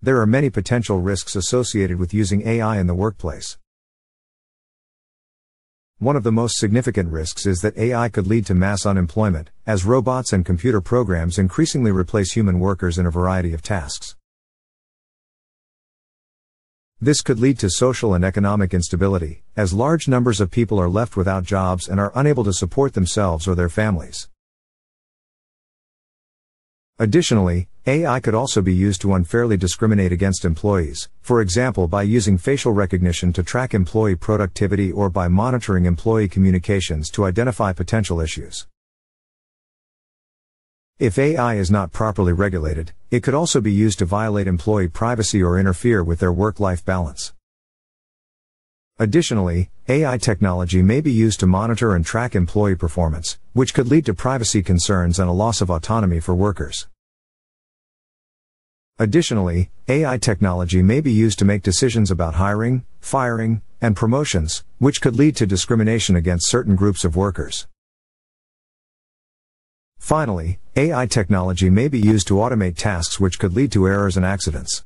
There are many potential risks associated with using AI in the workplace. One of the most significant risks is that AI could lead to mass unemployment, as robots and computer programs increasingly replace human workers in a variety of tasks. This could lead to social and economic instability, as large numbers of people are left without jobs and are unable to support themselves or their families. Additionally, AI could also be used to unfairly discriminate against employees, for example by using facial recognition to track employee productivity or by monitoring employee communications to identify potential issues. If AI is not properly regulated, it could also be used to violate employee privacy or interfere with their work life balance. Additionally, AI technology may be used to monitor and track employee performance, which could lead to privacy concerns and a loss of autonomy for workers. Additionally, AI technology may be used to make decisions about hiring, firing, and promotions, which could lead to discrimination against certain groups of workers. Finally, AI technology may be used to automate tasks which could lead to errors and accidents.